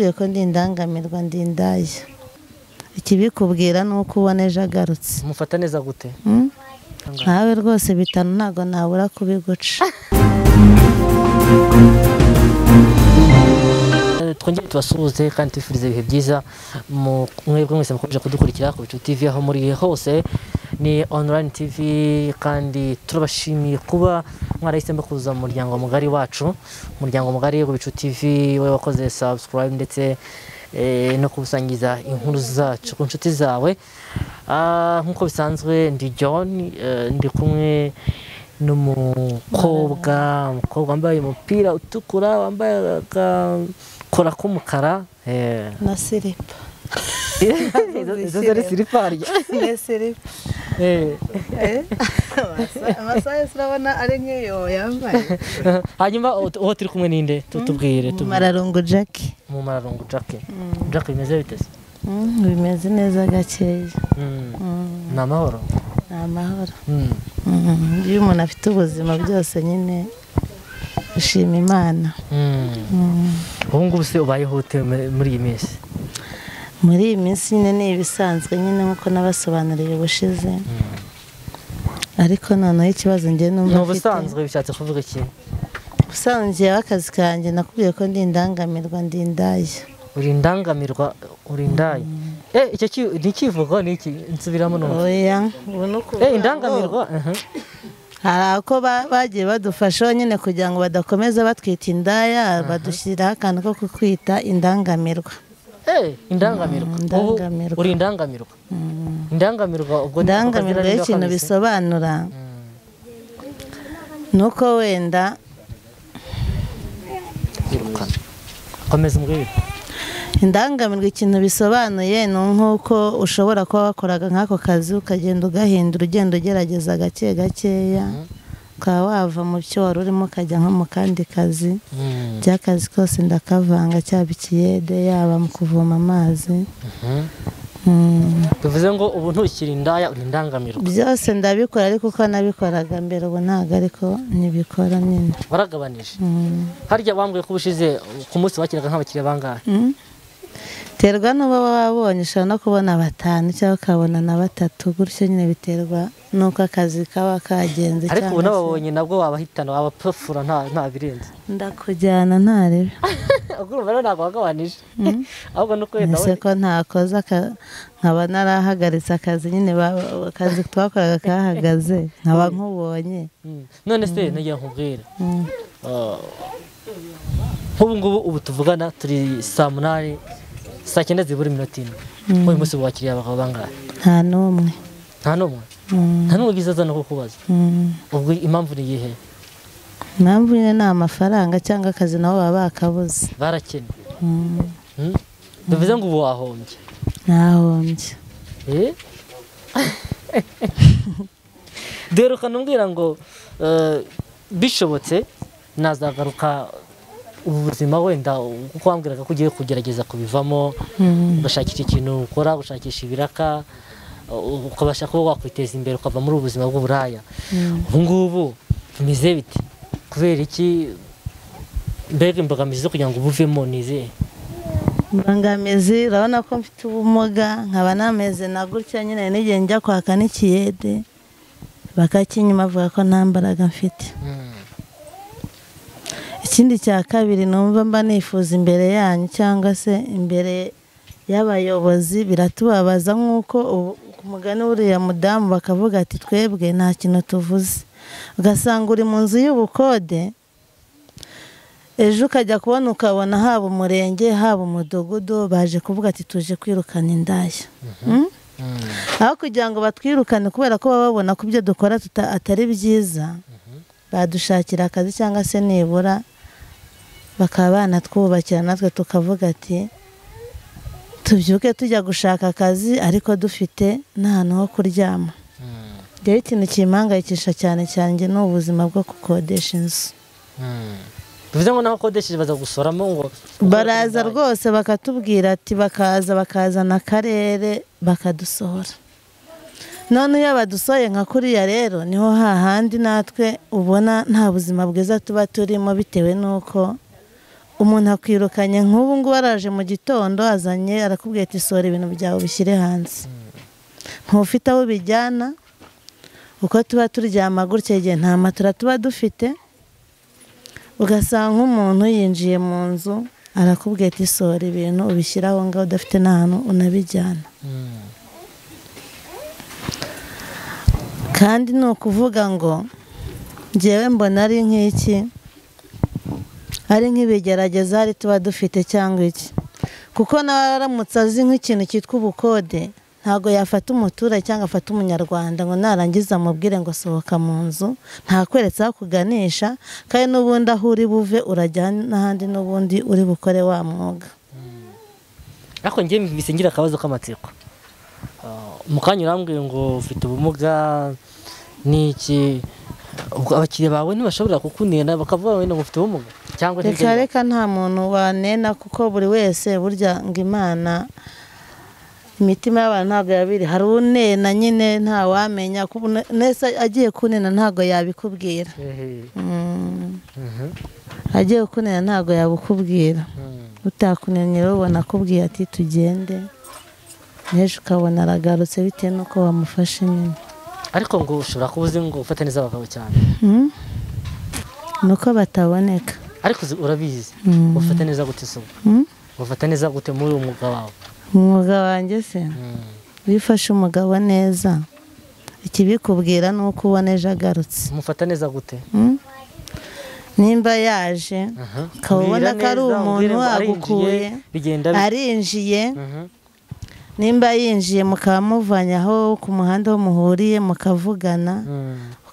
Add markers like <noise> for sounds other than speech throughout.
nakubwiye ko ndi indangamirwa ndi indaya ikibikubwira ni uko ubona ejo agarutse. Mufata neza gute? Mm? nkawe rwose bitanu ntabwo nabura kubiguca. <laughs> Twongere tubasuhuze kandi tubifurize ibihe byiza mu mwebwe mwese mukomeje kudukurikira ku bicu tv aho muri hose. Ni online tv kandi turabashimiye kuba mwarahisemo kuza mu muryango mugari wacu umuryango mugari ku bicu tv we wakoze subscribe ndetse eh, no kubusangiza inkuru zacu ku nshuti zawe Ah, nk'uko bisanzwe ndi john eh, ndi kumwe n'umukobwa umukobwa wambaye umupira utukura wambaye agakora k'umukara eh. na siripa <laughs> Izo- <laughs> na siripa Eh. Amasaha yose urabona ari nk'iyo yambaye hanyuma uwo turi kumwe ninde? Tutubwire tubwire. mararungu jackie mu mararungu jackie jackie bimeze bite se? Mm, bimeze neza gakeya. Mm. Mm, ni amahoro? Ni amahoro. Mm. Mm, iyo umuntu afite ubuzima byose nyine ushima imana. Mm. Mm. ubu ngubu se ubayeho ute mu- muri iyi minsi? Muri iyi minsi nyine ni ibisanzwe nyine nk'uko nabasobanuriye ubushize. Ariko noneho ikibazo ni numva mfite. ubusanzwe bishatse kuvuga iki? Ubusanzwe akazi kanjye nakubwiye ko ndi indangamirwa ndi indaya uri indangamirwa uri indaya eh icyo ni ikivugo ni iki? Nsubiramo numva. Oya ubu ni ukuvuga. Eh indangamirwa aha. hari ako ba- bagiye badufashaho nyine kugira ngo badakomeza batwita indaya badushyiriraho akantu ko kukwita indangamirwa. Indangamirwa Mm, Ubu indangamirwa. uri indangamirwa indangamirwa ubwo indangamirwa y'ikintu bisobanura. Mm. ni uko wenda komeza umbwire indangamirwa ikintu bisobanuye ni nk'uko ushobora kuba wakoraga nk'ako kazi ukagenda ugahindura ugenda ugerageza gake gakeya. Ukaba wava mu byo wari urimo ukajya nko mu kandi kazi Mm. by'akazi kose ndakavanga cyaba ikiyede yaba mu kuvoma amazi Mhm. Mm. bivuze ngo ubu ntukiri indaya uri indangamirwa byose ndabikora ariko uko nabikoraga mbere ubu ntabwo ariko ntibikora nyine waragabanije Mm. harya wambwiye ko ubushize ku munsi wakiraga nk'abakiriya bangahe Mm. terwa n'uba wabonye ushobora no kubona batanu cyangwa ukabona na batatu gutyo nyine biterwa n'uko akazi kaba kagenze ariko ubu n'ababonye nabwo wabahitana wabapfura nta birenze. Ndakujyana ntarebe <laughs> ubwo urumva rero ntabwo wagabanije <laughs> ahubwo nuko wenda ese ko ntakoze nkaba narahagaritse akazi nyine akazi twakoraga kahagaze nkaba nkubonye. Mm. none se nagira nkubwire Mm. Ah, nk'ubu ngubu ubu tuvugana turi saa munani saa cyenda zibura iminota ine. Uyu munsi ubu bakiriya bakaba bangahe? Nta n'umwe. Nta n'umwe? Mm. Nta n'umwe ugize aza no kukubaza Mm. ubwo impamvu ni iyihe impamvu nyine ni amafaranga cyangwa akazi nabo baba bakabuze barakennye Mm. Mm. bivuze ngo ubu wahombye ntahombye Eh? <laughs> dore ukanambwira ngo eh, bishobotse nazagaruka ubu buzima wenda kuko wambwiraga ko ugiye kugerageza kubivamo Mm. ugashakisha ikintu ukora gushakisha ibiraka ukabasha kuba wakwiteza imbere ukava muri ubu buzima bw'uburaya. Mm. ubu ngubu bimeze bite? Kubera iki? Mbega imbogamizi zo kugira ngo ubuvemo ni izihe imbangamizi urabona ko mfite ubumuga nkaba nameze na gutya nyine n'igihe njya kwaka n'ikiyede. Bakakinyuma bavuga ko nta mbaraga mfite. Mm. ikindi cya kabiri numva mba nifuza imbere yanyu cyangwa se imbere y'abayobozi biratubabaza nk'uko ubu- ku mugani w'uriya mudamu bakavuga ati twebwe nta kintu tuvuze ugasanga uri mu nzu y'ubukode ejo ukajya kubona ukabona haba umurenge haba umudugudu baje kuvuga ati tuje kwirukana indaya Mm? Mm. aho kugira ngo batwirukane kubera ko baba babona ko ibyo dukora atari byiza badushakira akazi cyangwa se nibura bakaba banatwubakira natwe tukavuga ati tubyuke tujya gushaka akazi ariko dufite n'ahantu ho kuryama. Mm. rero ikintu kimpangayikisha cyane cyane ni ubuzima bwo gukodesha inzu. Bivuze ngo naho ukodesheje baza gusoramo ngo baraza rwose bakatubwira ati bakaza bakazana akarere bakadusohora. None iyo badusohoye nka kuriya rero ni ho hahandi natwe ubona nta buzima bwiza tuba turimo bitewe n'uko umuntu akwirukanye nk'ubu ngubu araje mu gitondo azanye arakubwira ati sohora ibintu byawe ubishyire hanze. Ntufite aho ubijyana uko tuba turyama gutya igihe nta matora tuba dufite ugasanga nk'umuntu yinjiye mu nzu arakubwira ati sohora ibintu ubishyire aho ngaho udafite n'ahantu unabijyana. Kandi ni ukuvuga ngo ngewe mbona ari nk'iki? Ari nk'ibigerageza hari tuba dufite cyangwa iki? Kuko nawe aramutse azi nk'ikintu cyitwa ubukode ntabwo yafata umuturage cyangwa afata umunyarwanda ngo narangiza amubwire ngo sohoka mu nzu ntakweretse aho kuganisha kandi n'ubundi aho uri buve urajya n'ahandi n'ubundi uri bukore wa mwuga. Ariko njye mbise ngira akabazo k'amatsiko. Ah, mu kanya urambwiye ngo ufite ubumuga n'iki abakiriya bawe ntibashobora kukunena bakavuga ngo ufite ubumuga. Reka reka nta muntu wanena kuko buri wese burya ngo imana imitima y'abantu ntabwo yabiri. Hari unena nyine ntawamenya nese agiye kunena ntabwo yabikubwira. Mm. Agiye kunena ntabwo yabikubwira Mm. utakunenye rero ubona akubwiye ati tugende. N'ejo ukabona aragarutse bitewe n'uko wamufashe nyine. Ariko ngo ushobora kuba uzi ngo ufata neza abagabo cyane. Mm. ni uko bataboneka. Ariko urabizi. Mm. ufata neza gute isomo Mm. ufata neza gute muri uwo mwuga wawe? Umwuga wanjye se? Mm. iyo ufashe umugabo neza. Ikibikubwira ni uko ubona ejo agarutse. Umufata neza gute? Mm? nimba yaje ukaba ubona ko ari umuntu wagukuye arinjiye, nimba yinjiye mukaba muvanye aho ku muhanda ho muhuriye mukavugana.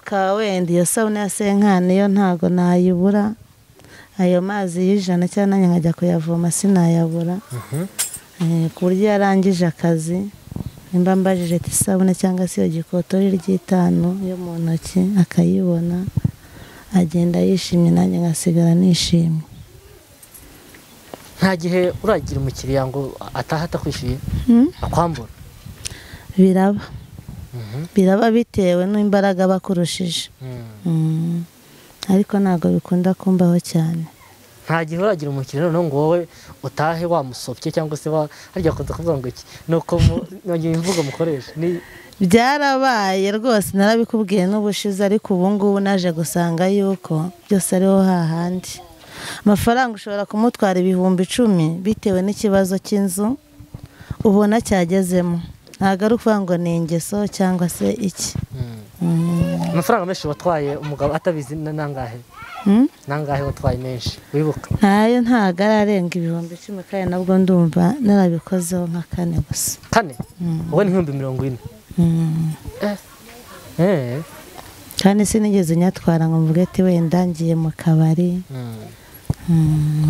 Ukaba wenda iyo sabune ya senkani yo ntago nayibura. Ayo mazi y'ijana cyangwa nanjye nkajya kuyavoma sinayabura Mhm. Eh, ku buryo iyo arangije akazi nimba mbajije isabune cyangwa se iyo gikotori ry'itanu yo mu ntoki akayibona agenda yishimye nanjye ngasigara nishimye nta gihe uragira umukiriya ngo ataha atakwishyuye Hmm? akwambura biraba Mhm. biraba bitewe n'imbaraga bakurushije Mm. Mm. Ariko ntabwo bikunda kumbaho cyane. Nta gihe uragira umukiriya noneho ngo wowe utahe wamusopye cyangwa se wa harya bakunze kuvuga ngo iki? Ni uko nongeye imvugo mukoresha byarabaye rwose narabikubwiye n'ubushize ariko ubu ngubu naje gusanga yuko byose ariho hahandi. Amafaranga ushobora kumutwara ibihumbi icumi bitewe n'ikibazo cy'inzu ubona cyagezemo. Ntabwo ari ukuvuga ngo ni ingeso cyangwa se iki. Mm. Mm. Amafaranga menshi watwaye umugabo atabizi na nangahe? Mm? nangahe watwaye menshi? Wibuka. Ntayo ntabwo ararenga ibihumbi icumi kandi nabwo ndumva narabikozeho nka kane gusa. Kane? Mm. wowe ni nk'ibihumbi mirongo ine. Mm. Eh. kandi sinigeze nyatwara ngo mvuge ati wenda ngiye mu kabari.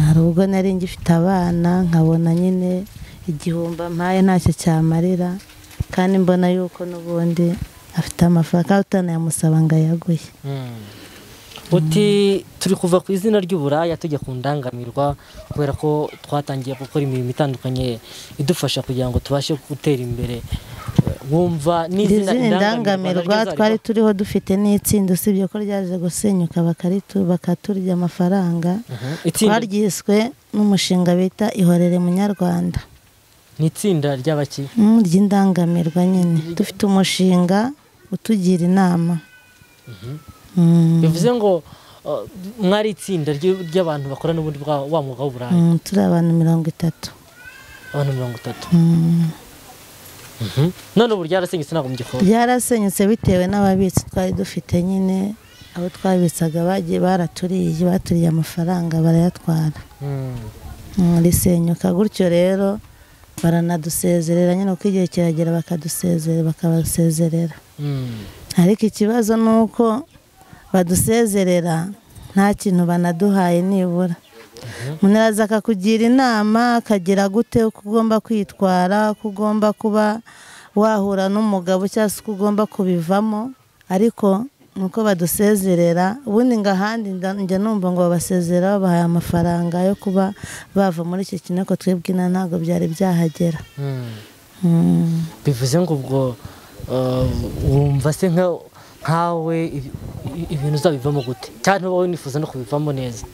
Hari ubwo nari ngifite abana nkabona nyine igihumbi ampaye ntacyo cyamarira. Kandi mbona yuko n'ubundi afite amafaranga utanayamusaba ngo ayaguhe. Mm. uti turi kuva ku izina ry'uburaya tujya ku ndangamirwa kubera ko twatangiye gukora imirimo itandukanye idufasha kugira ngo tubashe gutera imbere. Wumva n'izina izindi ndangamirwa naryo twari turiho dufite n'itsinda usibye ko ryaje gusenyuka bakaritu bakaturya amafaranga. Mhm. twaryiswe n'umushinga bita ihorere munyarwanda. Ni itsinda ry'abaki? Mm, ry'indangamirwa nyine. Dufite umushinga utugira inama Mm. bivuze ngo uh, mwari itsinda ry- ry'abantu bakora n'ubundi bwa wa mwuga w'uburaya Mm, turi abantu mirongo itatu abantu mirongo itatu Mm. Mhm. none ubu ryarasenyutse ntabwo mugikora byarasenyutse bitewe n'ababitsi twari dufite nyine abo twabitsaga bagiye baraturiye baturiye amafaranga barayatwara Mm. Mm, risenyuka gutyo rero baranadusezerera nyine uko igihe kiragera bakadusezerera bakabasezerera Mm. Ariko ikibazo ni uko badusezerera nta kintu banaduhaye nibura umuntu akakugira inama akagira gute uko ugomba kwitwara uko ugomba kuba wahura n'umugabo cyangwa se uko ugomba kubivamo ariko ni uko badusezerera ubundi ngo ahandi njya numva ngo babasezera babahaye amafaranga yo kuba bava muri kintu ariko twebwe ino ntabwo byari byahagera Mm. Mm. bivuze ngo ubwo wumva se nka- nkawe ibintu uzabivamo gute? Cyane wowe nifuza no kubivamo neza.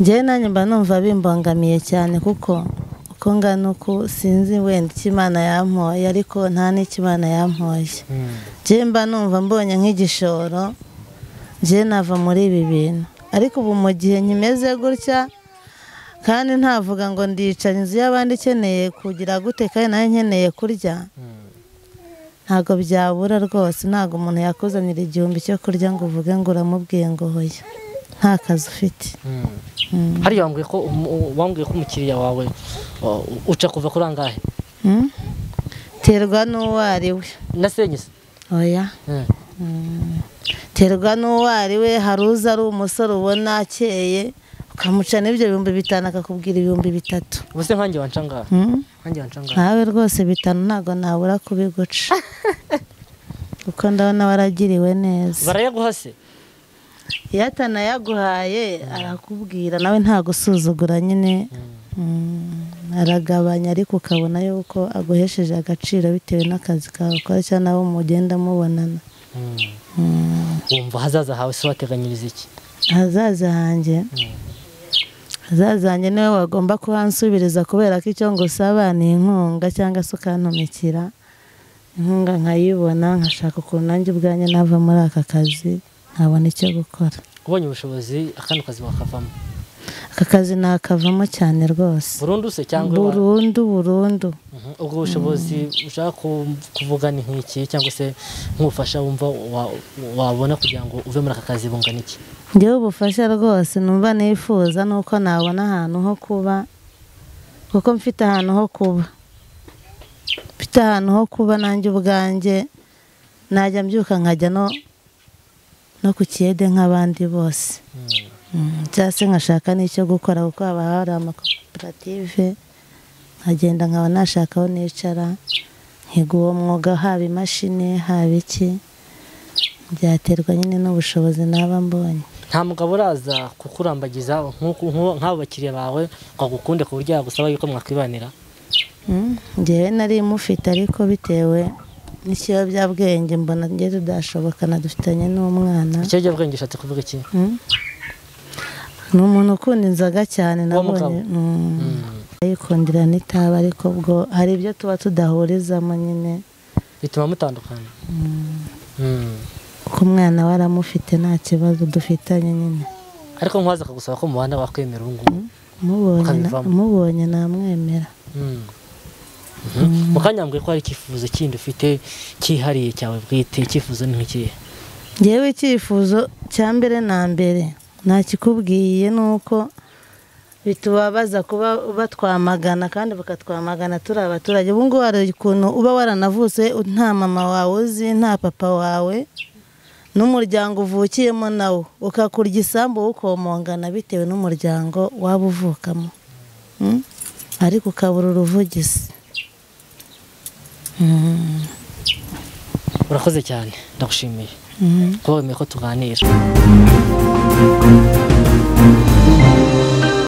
Njyewe nanjye mba numva bimbangamiye cyane kuko uko ngana uku sinzi wenda icyo imana yampoye ariko nta n'icyo imana yampoye. Njyewe mba numva mbonye nk'igishoro njyewe nava muri ibi bintu. Ariko ubu mu gihe nkimeze gutya kandi ntavuga ngo ndicara inzu y'abandi ikeneye kugira gute kandi nawe nkeneye kurya. Ntabwo byabura rwose ntabwo umuntu yakuzanira igihumbi cyo kurya ngo uvuge ngo uramubwiye ngo hoya. Nta kazi ufite. Mm. hariya wambwiye ko umu- wambwiye ko umukiriya wawe uca kuva kuri angahe? Mm? terwa n'uwo ari we. Na senyise oya. Terwa n'uwo ari we hari uza ari umusore ubona akeye. Ukamuca n'ibyo bihumbi bitanu akakubwira ibihumbi bitatu. Ubuse nkanjye wanca Mm? wanca angahe nawe rwose bitanu ntabwo nabura kubiguca <laughs> kuko ndabona waragiriwe neza. Barayaguha se? Iyo atanayaguhaye arakubwira. Nawe nta gusuzugura nyine Mm, aragabanya ariko ukabona yuko aguhesheje agaciro bitewe n'akazi kawe. Ukora cyangwa nabo mugenda mubonana. Wumva hazaza hawe se wateganyiriza iki? Ahazaza hanjye. Ahazaza hanjye ni we wagomba kuhansubiriza kubera ko icyo ngusaba ni inkunga cyangwa se ukantumikira inkunga nkayibona nkashaka ukuntu nanjye ubwanjye nava muri aka kazi nkabona icyo gukora. Ubonye ubushobozi akandi kazi wakavamo? Aka kazi nakavamo cyane rwose. Burundu se cyangwa wa- burundu burundu. Mhm. ubwo bushobozi ushaka ku- kuvuga ni nk'iki cyangwa se nk'ubufasha wumva wa- wabona kugira ngo uve muri aka kazi bungana iki? Njyewe ubufasha rwose numva nifuza ni uko nabona ahantu ho kuba kuko mfite ahantu ho kuba. Mfite ahantu ho kuba nanjye ubwanjye najya mbyuka nkajya no no ku kiyede nk'abandi bose. Mm, cyangwa se nkashaka n'icyo gukora kuko haba hari amakoperative nkagenda nkaba nashaka aho nicara nkiga uwo mwuga haba imashini haba iki byaterwa nyine n'ubushobozi naba mbonye. Nta mugabo uraza kukurambagiza nk'abo bakiriya bawe ngo agukunde ku buryo yagusaba yuko mwakwibanira Mm, njyewe nari mufite ariko bitewe n'ikiyobyabwenge mbona njye tudashobokana dufitanye n'umwana ikiyobyabwenge ushatse kuvuga iki Mm. ni umuntu ukunda inzoga cyane nabonye mugabo? Mm. yikundira n'itabi ariko ubwo hari ibyo tuba tudahurizamo nyine bituma mutandukana. Kuko umwana we aramufite nta kibazo dufitanye nyine. Ariko nkwaza akagusaba ko mubana wakwemera ubu ngubu. Umubonye namwemera. Mm. Mhm. mukanyambwiye ko hari icyifuzo kindi ufite cyihariye cyawe bwite icyifuzo ni nk'ikihe ngewe icyifuzo cya mbere na mbere. Ntakikubwiye ni uko bitubabaza kuba batwamagana kandi bakatwamagana turi abaturage. Ubu ngubu hari ukuntu uba waranavutse nta mama wawe uzi nta papa wawe. N'umuryango uvukiyemo nawo. Ukakurya isambu ukomongana bitewe n'umuryango waba uvukamo. Mm? ariko ukabura uruvugizi. Mm. urakoze cyane. Ndagushimiye. Kuba wemeye ko tuganira.